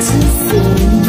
to feel